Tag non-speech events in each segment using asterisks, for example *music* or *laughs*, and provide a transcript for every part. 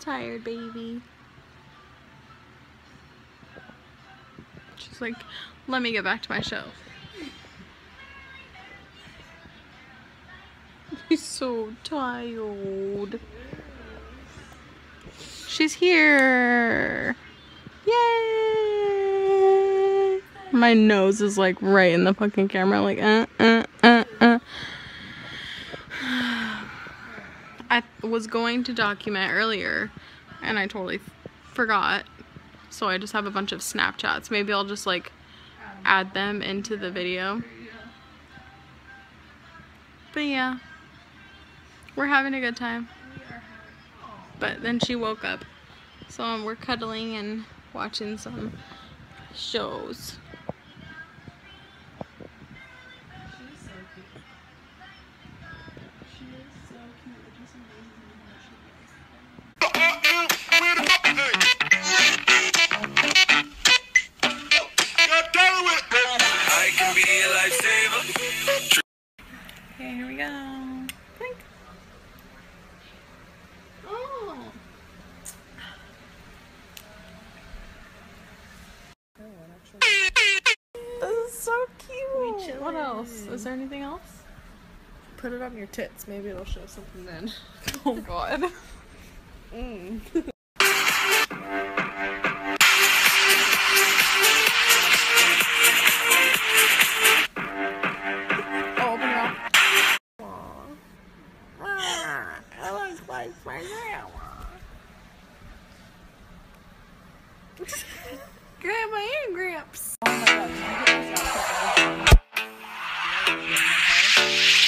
tired, baby. She's like, let me get back to my show. She's *laughs* so tired. She's here. Yay! My nose is like right in the fucking camera, like, uh, uh. I was going to document earlier and I totally forgot. So I just have a bunch of Snapchats. Maybe I'll just like add them into the video. But yeah, we're having a good time. But then she woke up. So um, we're cuddling and watching some shows. What else? Is there anything else? Put it on your tits. Maybe it'll show something then. *laughs* Oh god. Mm. Oh, open your mouth. I look like my grandma. *laughs* grandma and Gramps. Oh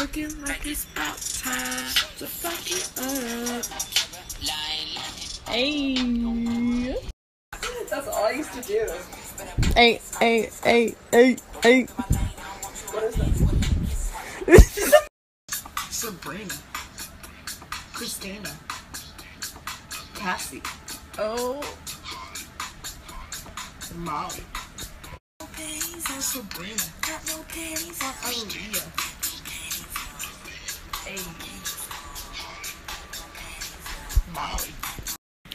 Looking like it's about time to fuck it up. Hey. That's all I used to do. Hey, hey, hey, hey, hey. What is that? *laughs* Sabrina. Christina. Cassie. Oh. Molly. Panties on Sabrina. Got no panties on Aaliyah.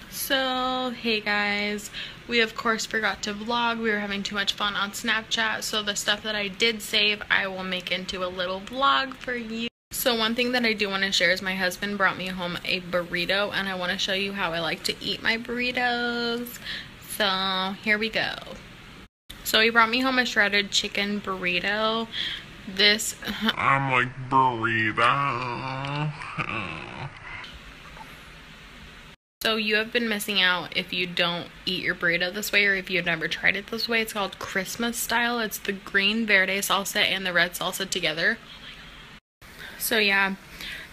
So, hey guys, we of course forgot to vlog. We were having too much fun on Snapchat, so the stuff that I did save, I will make into a little vlog for you. So one thing that I do want to share is my husband brought me home a burrito, and I want to show you how I like to eat my burritos. So, here we go. So he brought me home a shredded chicken burrito. This, I'm like burrito. So you have been missing out if you don't eat your burrito this way or if you've never tried it this way. It's called Christmas style. It's the green verde salsa and the red salsa together. So yeah,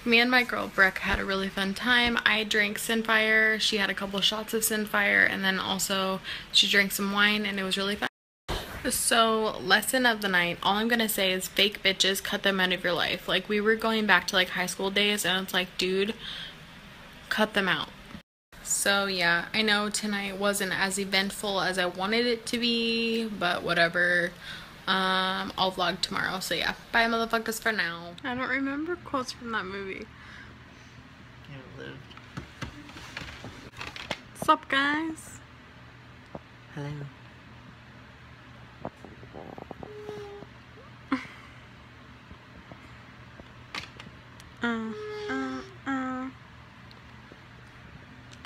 me and my girl Brooke had a really fun time. I drank Sinfire. She had a couple shots of Sinfire and then also she drank some wine and it was really fun. So, lesson of the night, all I'm gonna say is fake bitches, cut them out of your life. Like, we were going back to like high school days, and it's like, dude, cut them out. So, yeah, I know tonight wasn't as eventful as I wanted it to be, but whatever. Um, I'll vlog tomorrow. So, yeah, bye, motherfuckers, for now. I don't remember quotes from that movie. You lived. What's up, guys? Hello. A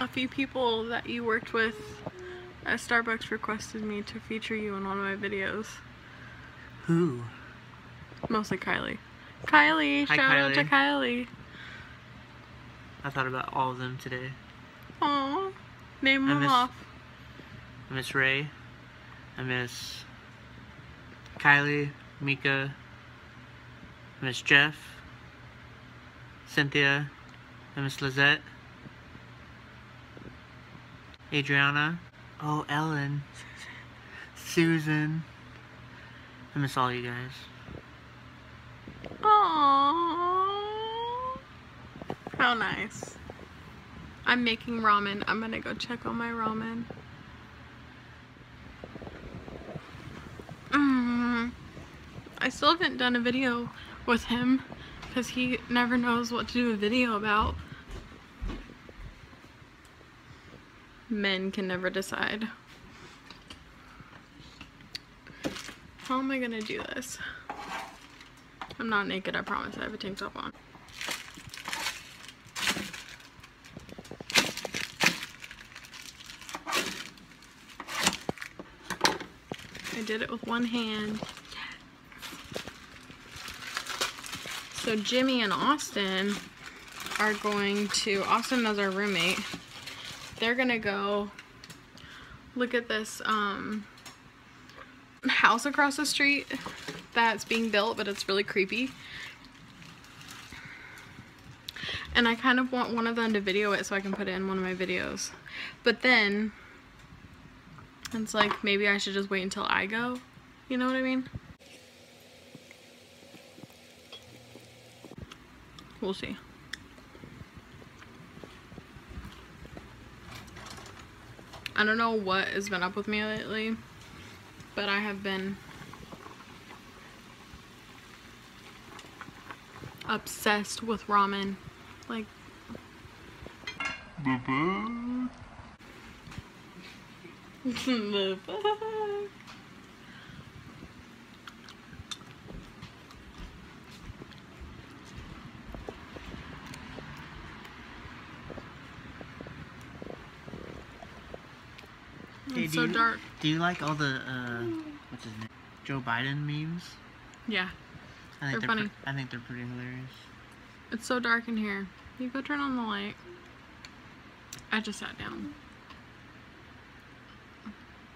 few people that you worked with at Starbucks requested me to feature you in one of my videos. Who? Mostly Kylie. Kylie! Hi, shout Kylie. out to Kylie! I thought about all of them today. Aww. Name I them miss, off. I miss Ray. I miss Kylie, Mika, I miss Jeff. Cynthia. I miss Lizette. Adriana. Oh, Ellen. Susan. I miss all you guys. Aww. How nice. I'm making ramen. I'm gonna go check on my ramen. Mm. I still haven't done a video with him because he never knows what to do a video about. Men can never decide. How am I gonna do this? I'm not naked, I promise. I have a tank top on. I did it with one hand. So Jimmy and Austin are going to, Austin knows our roommate. They're gonna go look at this um, house across the street that's being built, but it's really creepy. And I kind of want one of them to video it so I can put it in one of my videos. But then, it's like, maybe I should just wait until I go. You know what I mean? We'll see. I don't know what has been up with me lately, but I have been obsessed with ramen. Like, Boo-boo. the fuck? *laughs* Hey, It's do so you- dark. Do you like all the, uh, what's his name? Joe Biden memes? Yeah, I think They're pre- funny. I think they're pretty hilarious. it's so dark in here. You go turn on the light. I just sat down.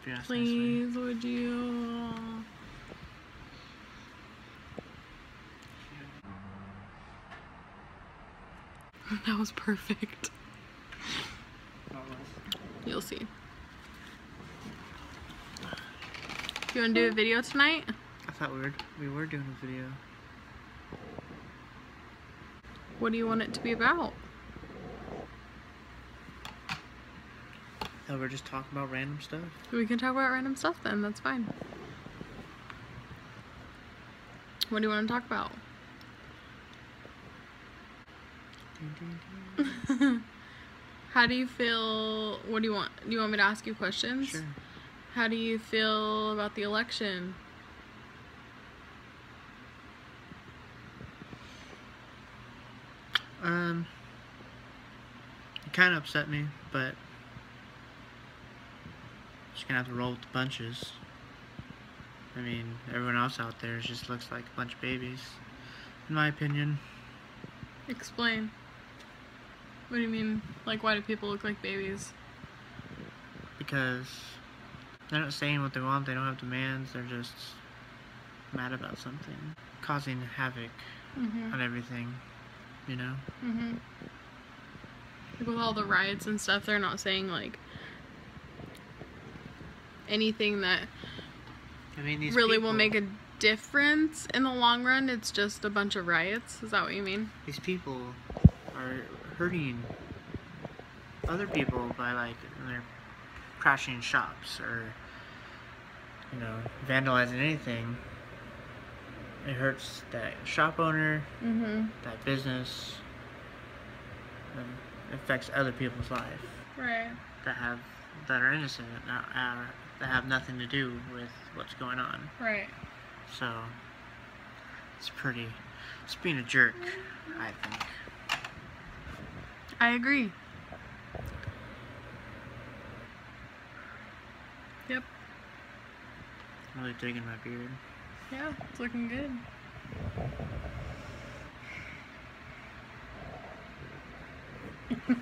If you ask nicely. Please, would you? *laughs* That was perfect. You'll see. You want to do a video tonight? I thought we were we were doing a video. What do you want it to be about? Oh, we're just talking about random stuff. We can talk about random stuff then. That's fine. What do you want to talk about? *laughs* *laughs* How do you feel? What do you want? Do you want me to ask you questions? Sure. How do you feel about the election? Um, it kind of upset me, but just gonna have to roll with the punches. I mean, everyone else out there just looks like a bunch of babies, in my opinion. Explain. What do you mean? Like, why do people look like babies? Because they're not saying what they want, they don't have demands, they're just mad about something, causing havoc Mm-hmm. on everything, you know? Mm-hmm. Like with all the riots and stuff, they're not saying like anything that I mean, these really will make a difference in the long run. It's just a bunch of riots. Is that what you mean? these people are hurting other people by like they're crashing shops or you know vandalizing anything it hurts that shop owner Mm-hmm. that business and affects other people's life Right. that have that are innocent that, have nothing to do with what's going on Right. so it's pretty it's being a jerk i think I agree. Really digging my beard. Yeah, it's looking good. *laughs*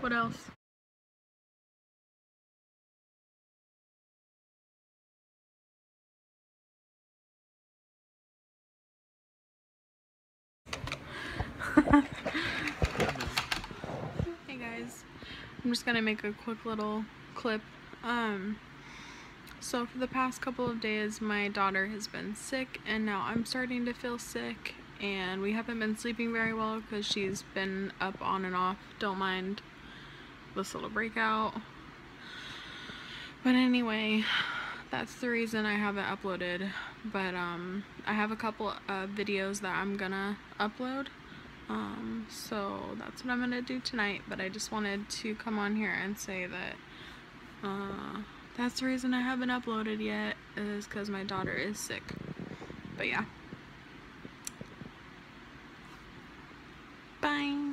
what else? hey guys, I'm just gonna make a quick little clip. Um, so for the past couple of days, my daughter has been sick, and now I'm starting to feel sick, and we haven't been sleeping very well because she's been up on and off. Don't mind this little breakout. But anyway, that's the reason I haven't uploaded. But um, I have a couple of videos that I'm gonna upload. Um, so that's what I'm going to do tonight, but I just wanted to come on here and say that uh, that's the reason I haven't uploaded yet is because my daughter is sick. But yeah. Bye.